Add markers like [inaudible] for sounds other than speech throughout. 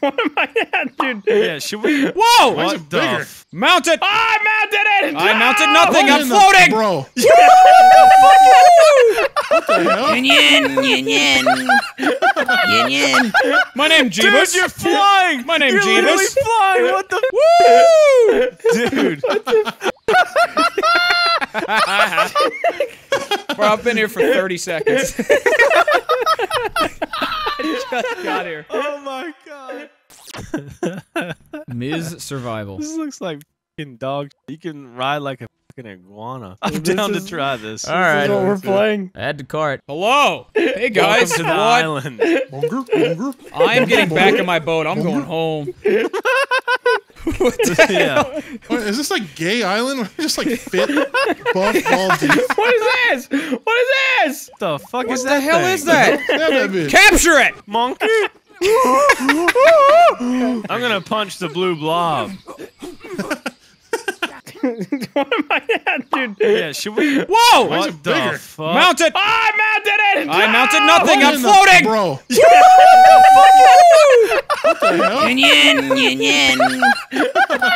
what am I at, dude? Yeah, should we? [laughs] Whoa! Why What it the? bigger? f- Mount it! I mounted it! I mounted nothing. What I'm in the- floating. bro. [laughs] What the hell? Yin yin, yin yin. Yin yin. My name Dude, Jeebus. you're flying. My name You're literally Jeebus. flying. What the? Woo! [laughs] Dude. Bro, I've been here for 30 seconds. [laughs] I just got here. Oh my god. [laughs] Ms. Survival. This looks like fucking dog. You can ride like a fucking iguana. I'm This down is- to try this. All right. This is what we're playing. Add to cart. Hello. Hey guys. Welcome to the island. Bunker, bunker. I am getting back in my boat. I'm [laughs] going home. [laughs] what the [laughs] yeah. What, is this like gay island? Where you just like fit [laughs] buff ball deep? What is this? What is this? The fuck What is the hell thing? is that? That. Capture it! Monkey. I'm gonna punch the blue blob. What am I at, dude? Yeah, should we? Whoa! What the bigger? fuck? Mount it! I mounted it! I mounted nothing. What I'm floating, the- floating. Bro. Yin yin, yin yin.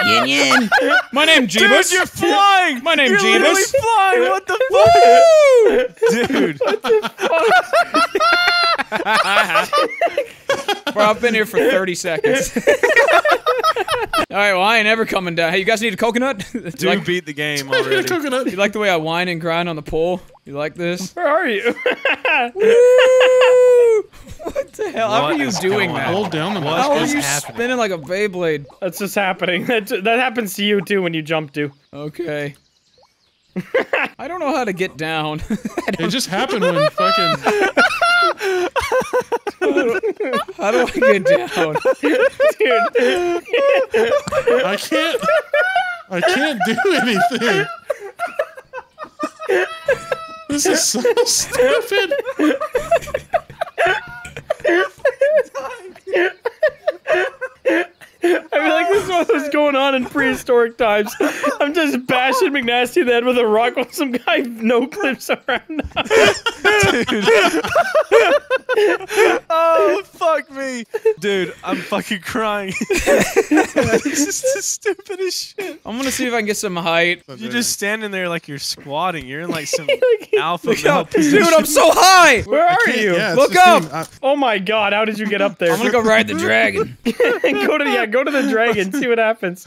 Yin yin. My name Dude, Jeebus. you're flying. My name You're literally Jeebus. flying. What the fuck, dude? Bro, I've been here for 30 seconds. [laughs] All right, well, I ain't ever coming down. Hey, you guys need a coconut? [laughs] Do you Dude like, beat the game Get a already. coconut. you like the way I whine and grind on the pole? You like this? Where are you? What the hell? How are you doing going that? Hold down the What How are you happening? spinning like a Beyblade? That's just happening. [laughs] That, that happens to you too when you jump to. Okay. [laughs] I don't know how to get down. [laughs] It just happened when fucking. how do I get down? Dude, I can't. I can't do anything. This is so stupid. I feel like this is what was going on in prehistoric times. I'm just bashing McNasty in the head with a rock while some guy no clips around. Me, [laughs] dude! I'm fucking crying. [laughs] this is the stupidest shit. I'm gonna see if I can get some height. You're just standing there like you're squatting. You're in like some [laughs] alpha male out. position. Dude, I'm so high! Where are you? yeah, Look up. I- Oh my god, how did you get up there? I'm gonna go ride the dragon. go to yeah, go to the dragon, see what happens.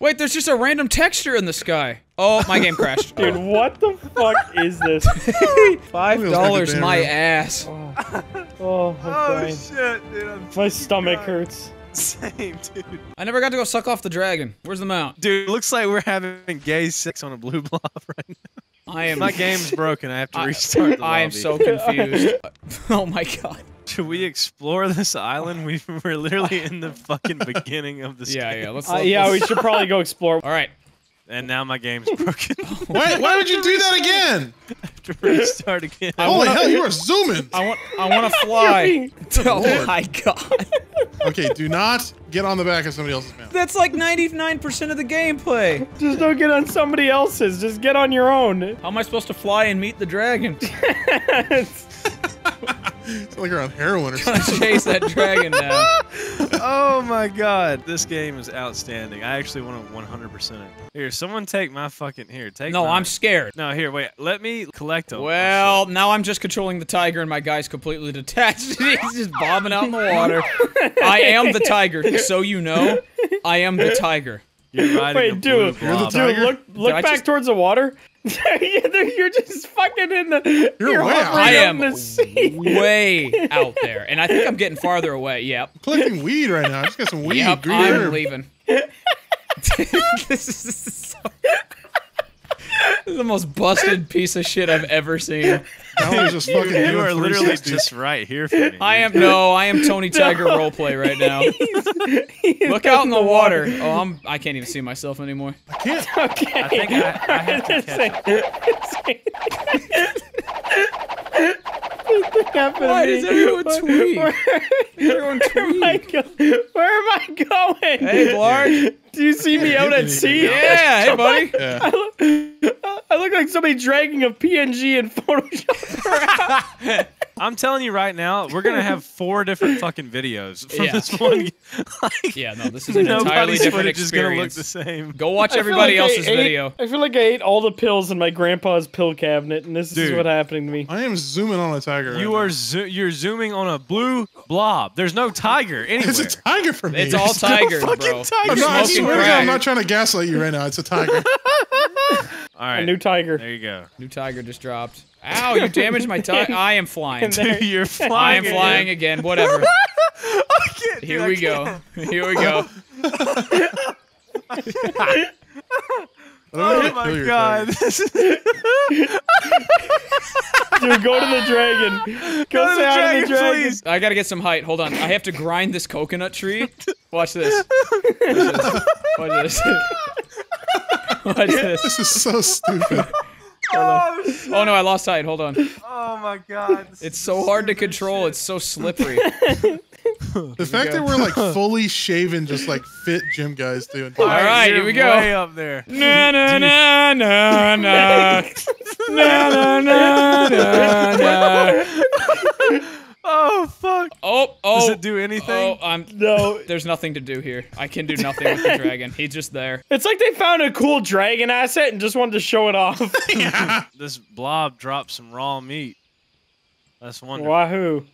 Wait, there's just a random texture in the sky. Oh, my game crashed. [laughs] Dude, what the fuck is this? [laughs] Five dollars like my ass. Oh, I'm Oh shit, dude! I'm My stomach hurts. same, dude. I never got to go suck off the dragon. Where's the mount? Dude, it looks like we're having gay sex on a blue blob [laughs] right now. I am. My game's broken. I have to I- restart. The I am so confused. oh my god. Should we explore this island? We we're literally in the fucking beginning of the Yeah, game. yeah. Let's. Uh, let's- yeah, we should probably go explore. All right. And now my game's [laughs] broken. Why, why would you do that again? to restart again. Holy hell, you are zooming. I want. I want to fly. [laughs] oh my god. Okay, do not get on the back of somebody else's mount. That's like 99% of the gameplay. Just don't get on somebody else's. Just get on your own. How am I supposed to fly and meet the dragon? [laughs] It's like you're on heroin or Trying something. to chase that dragon down. Oh my god, this game is outstanding. I actually want to 100% it. Here, someone take my fucking here. Take. No, mine. I'm scared. No, here, wait. Let me collect them. Oh, well, now I'm just controlling the tiger and my guy's completely detached. [laughs] He's just bobbing out in the water. I am the tiger, so you know. I am the tiger. You're riding Wait, blue dude, You're the dude, tiger? look, look back just- towards the water. [laughs] You're just fucking in the. You're way out. hovering I am in the sea. [laughs] way out there, and I think I'm getting farther away. Yep. collecting weed right now. I just got some weed. Yep, green I'm herb. leaving. this, [laughs] is, this is so. This is the most busted piece of shit I've ever seen. Now he's just fucking You doing are literally just right here for me. I am no, I am Tony [laughs] Tiger roleplay right now. [laughs] Look out in the water. Oh, I'm. I can't even see myself anymore. I can't. [laughs] Okay. I think I, I have to catch happened to Why me. does everyone tweet? Where, Everyone where am I tweet. go- where am I going? Hey, Blarg. Do you see me out at sea? Yeah, hey, buddy. Yeah. Like somebody dragging a PNG in Photoshop. [laughs] I'm telling you right now, we're gonna have [laughs] four different fucking videos from Yeah. this one. [laughs] like, Yeah, no, this is an entirely nobody's different footage is gonna look the same. Go watch everybody like I else's ate- video. I feel like I ate all the pills in my grandpa's pill cabinet, and this is Dude. what's happening to me. I am zooming on a tiger. You right are now. zo- you're zooming on a blue blob. There's no tiger anywhere. [laughs] It's a tiger for me. It's all tiger, fucking bro. tiger. I'm not, I swear to God. I'm not trying to gaslight you right now. It's a tiger. All right, A new tiger. there you go. New tiger just dropped. Ow, you damaged my [laughs] tiger. I am flying. There- Dude, [laughs] you're [laughs] flying. I am again. flying again. Whatever. I can't, dude, Here I we can't. go. Here we go. Oh my god. Dude, go to the dragon. Go, Go to the dragon, the dragon. please. I gotta get some height. Hold on. I have to grind this coconut tree. Watch this. Watch this. Watch this. Watch this. This is so stupid. Oh, shit. Oh no, I lost height. Hold on. oh my god. It's so hard to control. shit. It's so slippery. [laughs] The fact that we're like fully shaven, just like fit gym guys doing. All right, here we go. Way up there. na na na na na [laughs] na na na na na. Oh fuck. Oh oh. Does it do anything? Oh, I'm. No, There's nothing to do here. I can do nothing with the [laughs] dragon. He's just there. it's like they found a cool dragon asset and just wanted to show it off. [laughs] [laughs] This blob dropped some raw meat. That's wonderful. Wahoo!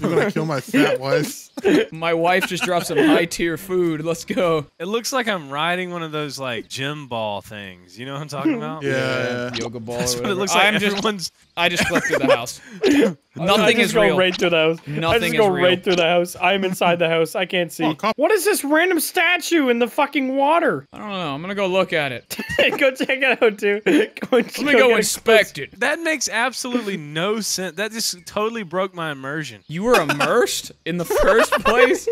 You're gonna kill my fat [laughs] wife. My wife just dropped some high tier food. Let's go. It looks like I'm riding one of those like gym ball things. You know what I'm talking [laughs] about? Yeah. Yoga ball. That's or what it looks like. I'm just. Everyone's I just flipped through the house. [laughs] I Nothing just is go real. right through the house. I Nothing just is go real. right through the house. I'm inside the house. I can't see. Oh, what is this random statue in the fucking water? I don't know. I'm gonna go look at it. go check it out, too. Go Let me go get a inspect it. that makes absolutely no sense. That just totally broke my immersion. You were immersed in the first place.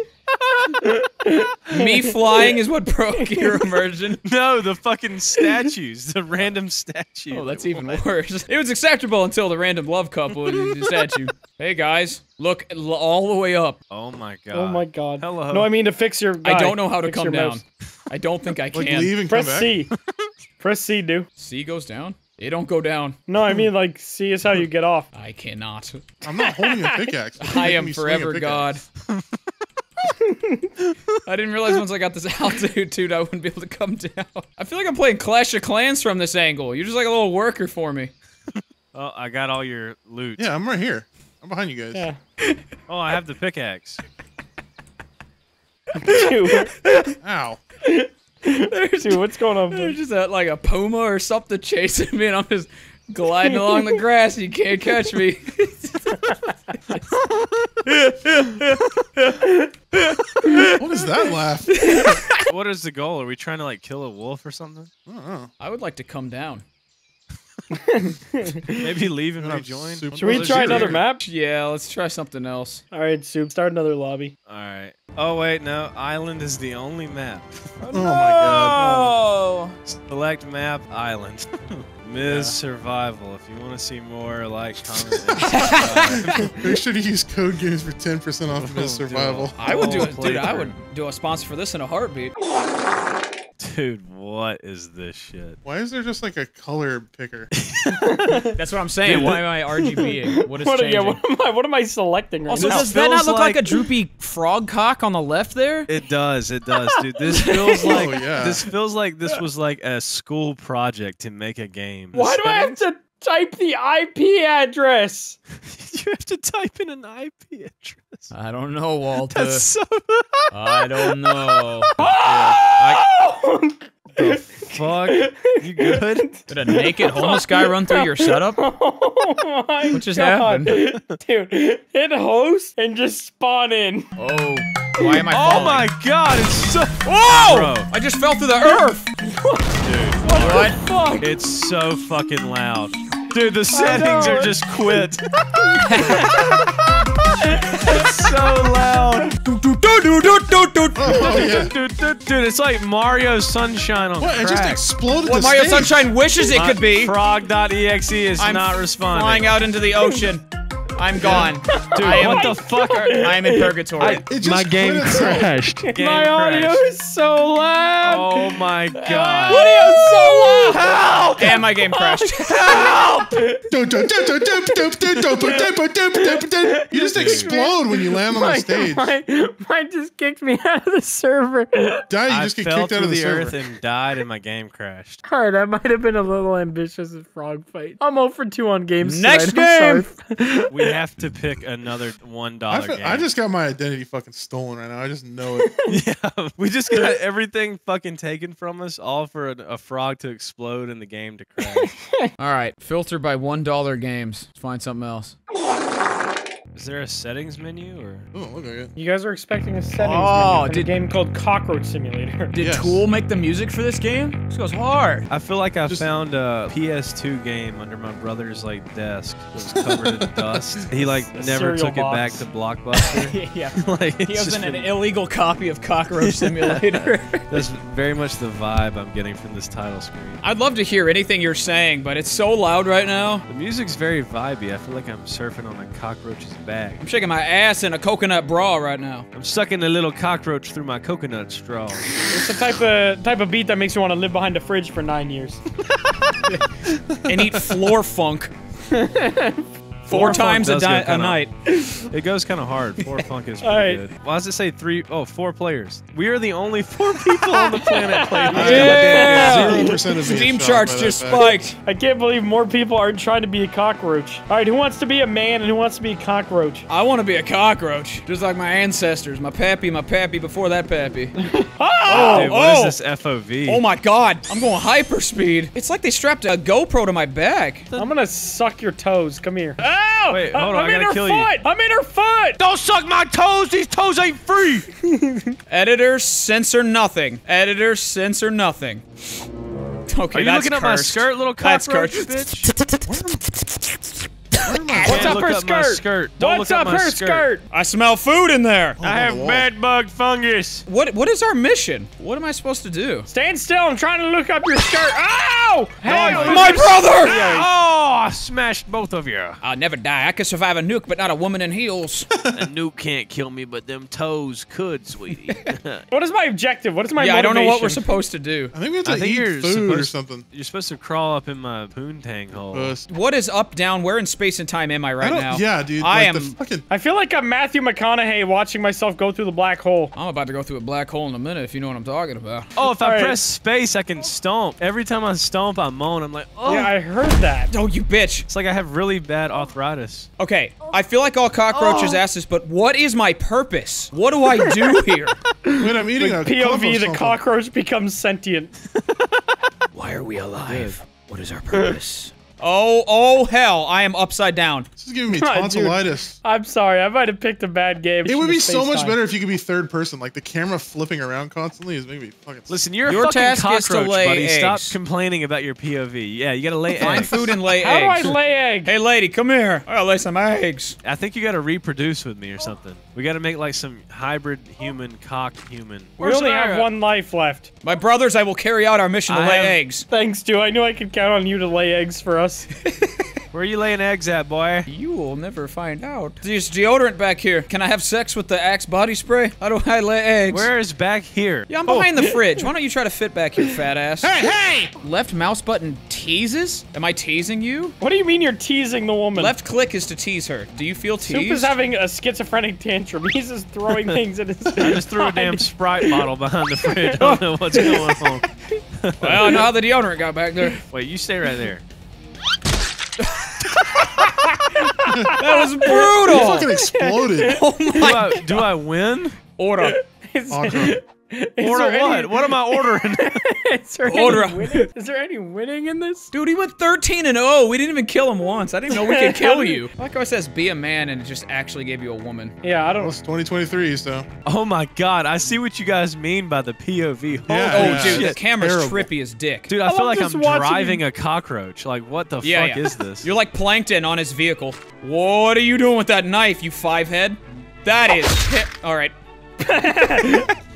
Me flying is what broke your immersion. No, the fucking statues, the random statue. Oh, that's even worse. It was acceptable until the random love couple and the statue. Hey guys, look l- all the way up. Oh my god. Oh my god. Hello. No, I mean to fix your. I don't know how to Fix come your down. mouse. I don't think I Like can. leave and come Press back. C. Press C, dude. C goes down. It don't go down. No, I mean like see is how you get off. I cannot. I'm not holding a pickaxe. [laughs] I am me swing a forever God. [laughs] I didn't realize once I got this [laughs] altitude, I wouldn't be able to come down. I feel like I'm playing Clash of Clans from this angle. You're just like a little worker for me. Oh, I got all your loot. Yeah, I'm right here. I'm behind you guys. Yeah. Oh, I have the pickaxe. Dude, Ow. Dude, what's going on? There's dude? just a, like a puma or something chasing me, and I'm just gliding along the grass. You can't catch me. What is that laugh? What is the goal? Are we trying to like kill a wolf or something? don't know. I would like to come down. [laughs] Maybe leave and I'm rejoin. Should we try there's another map? Yeah, let's try something else. All right, Soup. Start another lobby. All right. Oh wait, no. Island is the only map. [laughs] Oh my god. Oh. Select map island. [laughs] Ms. Survival. If you want to see more, like, comment. Make sure to use code games for 10% off of his Oh, survival. I would do Oh, it, dude. I would do a sponsor for this in a heartbeat. [laughs] Dude, what is this shit? Why is there just like a color picker? [laughs] That's what I'm saying. Why am I RGBing? [laughs] What is What, changing? yeah, what am I? What am I selecting right also, now? does that not look like, like- a droopy frog cock on the left there? It does, it does, dude. This feels oh, like Oh, yeah. this feels like this was like a school project to make a game. Why do I have to type the IP address? [laughs] you have to type in an IP address? I don't know, Walter. That's so [laughs] I don't know. [laughs] the fuck. You good? Did a naked homeless guy run through your setup? Oh my What just God. happened? Dude, hit host and just spawn in. Oh, why am I Oh falling? my god, it's so Whoa! Bro. I just fell through the earth. dude. What? Fuck. It's so fucking loud. Dude, the settings are just quit. [laughs] it's so loud. Oh, yeah. Dude, dude, dude, it's like Mario Sunshine on What? It just crack. exploded What the Mario stage. Sunshine wishes it could be. Frog.exe is I'm not responding. Flying out into the ocean. I'm gone. Dude, I am, what the fuck? Are, I am in purgatory. I, my game crashed. Game my crashed. audio is so loud. Oh my god. Audio is so loud. Help! And my game crashed. Help! you just explode when you land on the stage. Mine, mine just kicked me out of the server. Die, you I just get kicked out of the, the earth server. and died, and my game crashed. All right, I might have been a little ambitious at Frog Fight. I'm 0 for 2 on games. Next tonight. game sorry. We have to pick another one I, game. I just got my identity fucking stolen right now. I just know it. [laughs] yeah, we just got everything fucking taken from us, all for a, a frog to explode and the game to crash. [laughs] All right, filter by one dollar games. Let's find something else. [laughs] Is there a settings menu or? Oh, look at it. You guys are expecting a settings Oh, menu for did- a game called Cockroach Simulator. [laughs] Did Yes. Tool make the music for this game? This goes hard. I feel like I Just- found a PS2 game under my brother's like desk. It was covered in [laughs] dust. He like A never took box. it back to Blockbuster. [laughs] yeah. like He it's has just an, an been- illegal copy of Cockroach Simulator. that's very much the vibe I'm getting from this title screen. I'd love to hear anything you're saying, but it's so loud right now. The music's very vibey. I feel like I'm surfing on a cockroach's back. I'm shaking my ass in a coconut bra right now. I'm sucking a little cockroach through my coconut straw. It's the type of type of beat that makes you want to live behind a fridge for nine years. [laughs] And eat floor funk. [laughs] Floor Four times a, di- a night. [laughs] It goes kind of hard. Four [laughs] funk is pretty All right. good. Why does it say three? Oh, four players. We are the only four [laughs] people on the planet playing this Yeah. Zero percent of me is Steam charts just spiked. I can't believe more people aren't trying to be a cockroach. All right, who wants to be a man and who wants to be a cockroach? I want to be a cockroach, just like my ancestors. My pappy, my pappy before that pappy. Oh, Dude, what oh. is this FOV? Oh my god, I'm going hyperspeed. It's like they strapped a GoPro to my back. I'm gonna suck your toes. Come here. Ah! Ow! Wait, hold on, I'm I in her kill you. foot. I'm in her foot. Don't suck my toes. These toes ain't free. [laughs] Editor, censor nothing. Editor, censor nothing. Okay, Are you that's looking at my cursed. skirt, little That's cockroach, cursed. bitch? [laughs] What's up look her up skirt? skirt. What's up up my her skirt. skirt? I smell food in there. I oh, have wall. bed bug fungus. What what is our mission? What am I supposed to do? Stand still. I'm trying to look up your skirt. Ow! Hey, My brother! Oh, I smashed both of you. I'll never die. I could survive a nuke, but not a woman in heels. [laughs] A nuke can't kill me, but them toes could, sweetie. [laughs] [laughs] What is my objective? What is my yeah, I don't know what we're supposed to do. I think we have I to think eat you're food or something. You're supposed to crawl up in my poontang hole. Uh, Puss. What is up, down? Where in space and time am I I right don't, now? Yeah, dude. I like am. The fucking, I feel like I'm Matthew McConaughey watching myself go through the black hole. I'm about to go through a black hole in a minute, if you know what I'm talking about. Oh, if I Alright. press space, I can stomp. Every time I stomp, I moan. I'm like, oh. Yeah, I heard that. Oh, you bitch. it's like I have really bad arthritis. Okay, I feel like all cockroaches Oh. ask this, but what is my purpose? What do I do [laughs] here? when I'm eating a POV, the something. cockroach becomes sentient. Why are we alive? What is our purpose? Oh, oh hell, I am upside down. This is giving me God, [laughs] dude. tonsillitis. I'm sorry, I might have picked a bad game. It would be so much Space-time. better if you could be third person. Like the camera flipping around constantly is making me fucking. Listen, you're Your a fucking task is to cockroach, lay buddy. Stop complaining about your POV. Yeah, you gotta lay Find eggs. food and lay [laughs] How do I lay egg? Hey, lady, come here. I gotta lay some eggs. I think you gotta reproduce with me or something. We gotta make like some hybrid human cock human. we only have one life left. My brothers, I will carry out our mission to I lay have- eggs. Thanks, Stu. I knew I could count on you to lay eggs for us. [laughs] Where are you laying eggs at, boy? You will never find out. There's deodorant back here. Can I have sex with the Axe body spray? How do I lay eggs? Where is back here? Yeah, I'm behind the oh. fridge. Why don't you try to fit back here, fat ass? Hey, hey! Left mouse button teases? Am I teasing you? what do you mean you're teasing the woman? Left click is to tease her. Do you feel teased? Soup is having a schizophrenic tantrum. He's just throwing [laughs] things at his. I just threw a damn Sprite bottle behind the fridge. I don't know what's going on. [laughs] well, I know how the deodorant got back there. Wait, you stay right there. That was brutal. Fucking exploded. [laughs] oh Do my I, do I win? order. [laughs] Is, Awesome. is Order there what? Any, What am I ordering? [laughs] is, there Order. any winning, is there any winning in this? Dude, he went 13 and 0. We didn't even kill him once. I didn't know we could [laughs] kill you. I like how it says be a man and it just actually gave you a woman. Yeah, I don't. know It's 2023, so. oh my god, I see what you guys mean by the POV. Holy Yeah, Oh, yeah. dude, the camera's terrible. trippy as dick. Dude, I, I feel like I'm driving you- a cockroach. Like, what the yeah, fuck yeah. is this? [laughs] You're like plankton on his vehicle. What are you doing with that knife, you five head? That is. All right.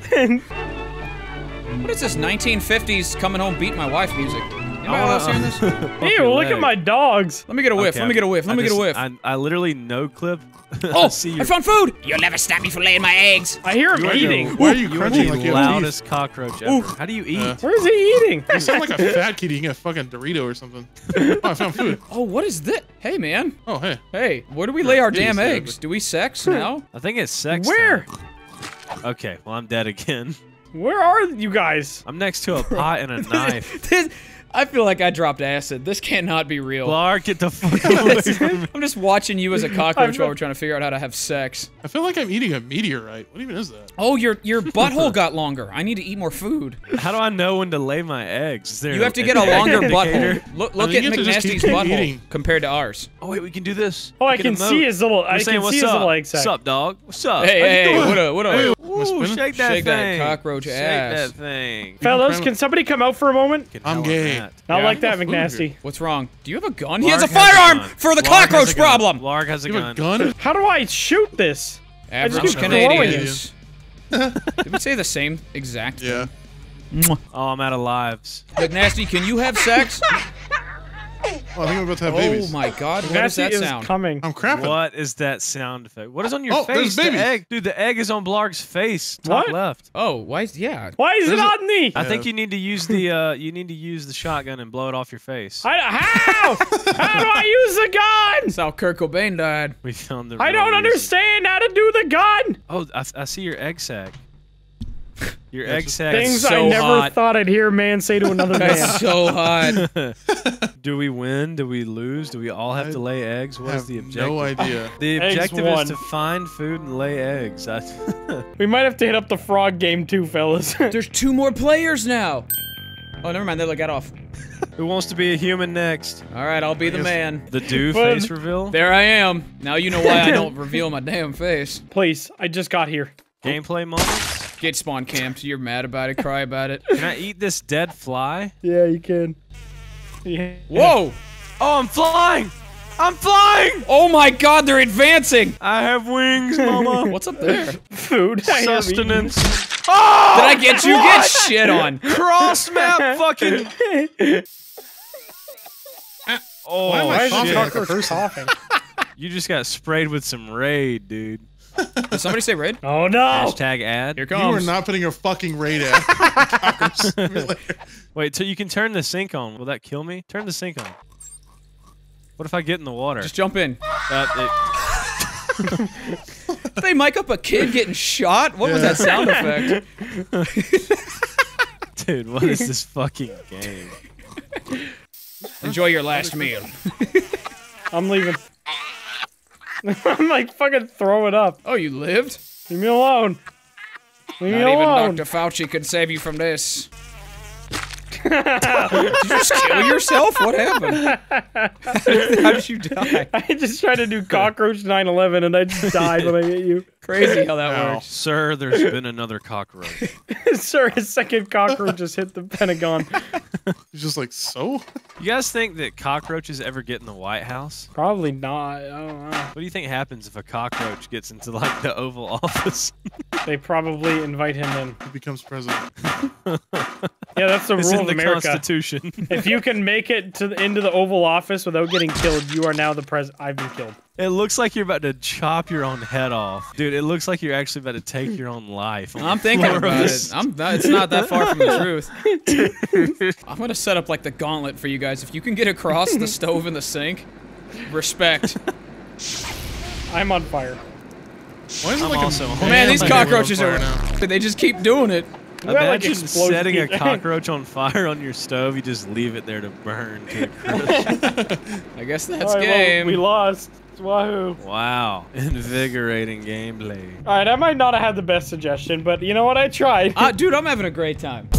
What is this 1950s coming home beat my wife music? Anybody else hearing this? [laughs] Ew, your look at my dogs. Let me get a whiff. Okay, Let me get a whiff. I Let me get a whiff. I, I literally no clip. [laughs] oh, see I found food. You'll never stop me from laying my eggs. I hear him You are eating. Why are you you are crunching the like you have teeth? loudest cockroach ever. How do you eat? Uh, Where is he eating? You sound like a fat kid eating a fucking Dorito or something. [laughs] Oh, I found food. Oh, what is this? Hey, man. Oh, hey. Hey, where do we lay our damn yeah, eggs? but- Do we sex now? I think it's sex. Where? time. Okay, well I'm dead again. Where are you guys? I'm next to a pot and a [laughs] knife. This- I feel like I dropped acid. This cannot be real. Blarg, get the fuck [laughs] away from me. I'm just watching you as a [laughs] cockroach while we're trying to figure out how to have sex. I feel like I'm eating a meteorite. What even is that? Oh, your your [laughs] butthole got longer. I need to eat more food. How do I know when to lay my eggs? Is there You have to get a longer indicator? butthole. Look, look think at you have to just McNasty's butthole eating. compared to ours. Oh wait, we can do this. Oh, I We can emote. see his little. I We're saying, can what's see his up? little egg sack. What's up, dog? What's up? Hey, How you hey, what up, what up? Hey, Ooh, Am I spinning? shake that Shake that thing. cockroach shake ass. that thing. Fellas, Can- can somebody come out for a moment? I'm hell gay. That. Not Yeah, like that, McNasty. What's wrong? Do you have a gun? He has a Lark has a firearm for the Lark cockroach problem. Lark has a You have gun. a gun? How do I shoot this? Average just keep Canadians. [laughs] Did we say the same exact? Yeah. Oh, I'm out of lives. McNasty, can you have sex? [laughs] Oh, I think I'm about to have babies. Oh my God! What does McNasty that is sound? coming. I'm crapping. What is that sound effect? What is on your Oh, face? there's The egg, dude. The egg is on Blarg's face, top What? left. Oh, why? Is, yeah. Why is it There's a- on me? I think you need to use the uh, you need to use the shotgun and blow it off your face. I, how? how do I use the gun? That's how Kurt Cobain died. we found the. I real don't reason. understand how to do the gun. Oh, I, I see your egg sac. Your egg just- sac. Things so I never hot. thought I'd hear a man say to another man. That's so hot. [laughs] Do we win? Do we lose? Do we all have I to lay eggs? What is have the objective? no idea. [laughs] The objective is to find food and lay eggs. That's [laughs] We might have to hit up the frog game too, fellas. [laughs] There's two more players now. Oh, never mind. They got off. Who wants to be a human next? All right, I'll be the man. The do face reveal. There I am. Now you know why I don't reveal my damn face. Please, I just got here. Gameplay moments. Get spawn camped. You're mad about it. Cry about it. Can I eat this dead fly? Yeah, you can. Yeah. Whoa! Oh, I'm flying! I'm flying! Oh my God! They're advancing. I have wings, mama. [laughs] What's up there? Food. I have Sustenance. Oh, Did I get you? Get shit on. Cross map [laughs] fucking. Uh, oh, Why am I Why is coughing the like a cockroach coughing? [laughs] you just got sprayed with some raid, dude. Did somebody say raid? Oh no! Hashtag ad. Here You are comes. not putting a fucking raid ad. [laughs] Wait, so you can turn the sink on. Will that kill me? Turn the sink on. What if I get in the water? Just jump in. Uh, They [laughs] mic up a kid getting shot. What was that sound effect? [laughs] dude, what is this fucking game? Enjoy your last meal. I'm leaving. [laughs] I'm like fucking throwing up. Oh, you lived? Leave me alone. Leave me Not even. Dr. Fauci could save you from this. Did you just kill yourself? What happened? [laughs] How did you die? I just tried to do cockroach 9/11 and I just died when I hit you. Crazy how that Ow. works. Sir, there's been another cockroach. [laughs] Sir, a second cockroach just hit the Pentagon. [laughs] He's just like, so? You guys think that cockroaches ever get in the White House? Probably not. I don't know. What do you think happens if a cockroach gets into like the Oval Office? They probably invite him in. He becomes president. Yeah, that's the [laughs] it's rule in of the America. Constitution. [laughs] If you can make it to the, into the Oval Office without getting killed, you are now the president. I've been killed. it looks like you're about to chop your own head off, dude. It looks like you're actually about to take your own life. I'm thinking about it. I'm not, it's not that far from the [laughs] truth. I'm gonna set up like the gauntlet for you guys. If you can get across the stove and the sink, respect. I'm on fire. Why is it I'm like also- a Man, these like we're on cockroaches are. now? They just keep doing it. We got, like, Imagine setting a [laughs] cockroach on fire on your stove. You just leave it there to burn to [laughs] a crisp. I guess that's All right, well, game. we lost. Wahoo. wow, invigorating gameplay. All right, I might not have had the best suggestion, but you know what? I tried. Ah, dude, I'm having a great time.